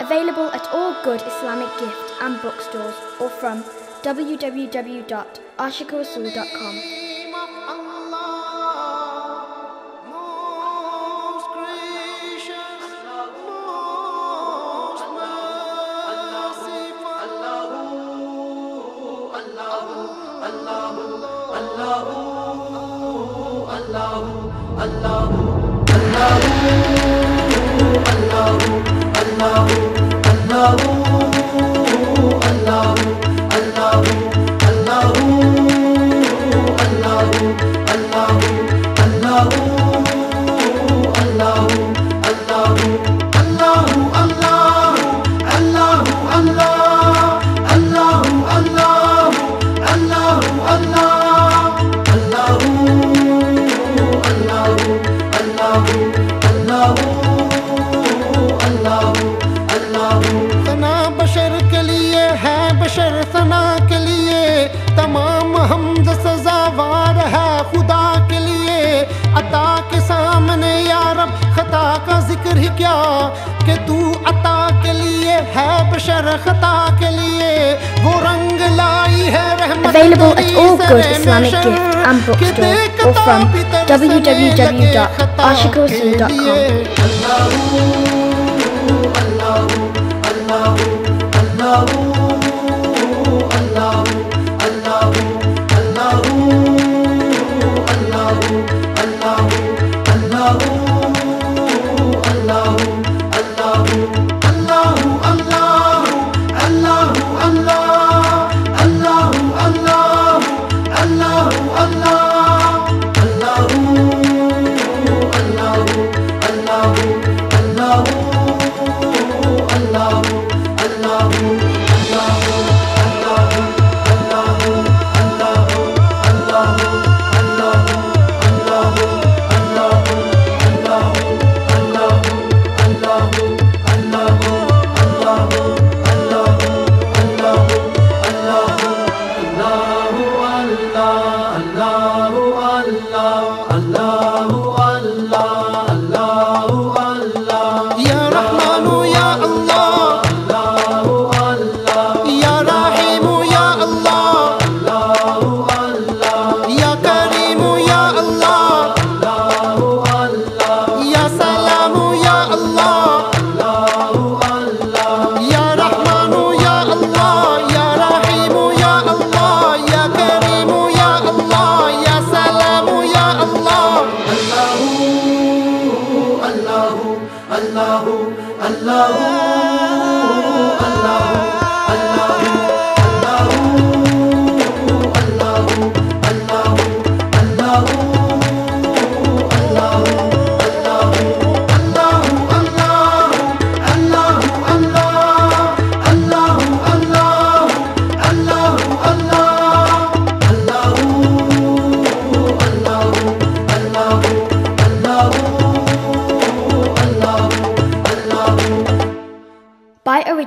Available at all good Islamic gift and bookstores or from www.aashiqalrasul.com. الله الله الله الله है के लिए तमाम हमद सजावार है खुदा के लिए। अता के सामने यारब खता का ज़िक्र ही क्या? कि तू अता के लिए है बशर खता के लिए। वो रंग लाई है रहमत Available at all good Islamic gift and कि or from भी तरसने लगे खता के www.aashiqalrasul.com. लिए। Buy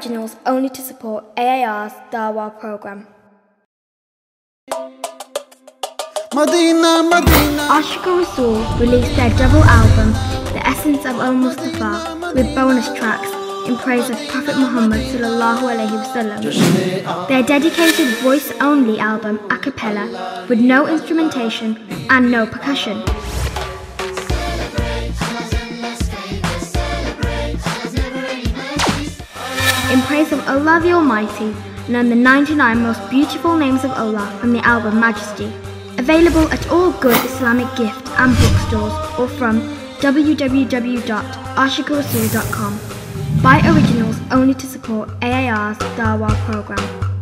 originals only to support AAR's Dawa program. Madina, Madina. Aashiq al-Rasul released their double album, The Essence of Al Mustafa, with bonus tracks in praise of Prophet Muhammad wasallam. Their dedicated voice-only album, a cappella, with no instrumentation and no percussion, In praise of Allah the Almighty, learn the 99 most beautiful names of Allah from the album Majesty. Available at all good Islamic gift and bookstores or from www.aashiqalrasul.com. Buy originals only to support AAR's Dawa program.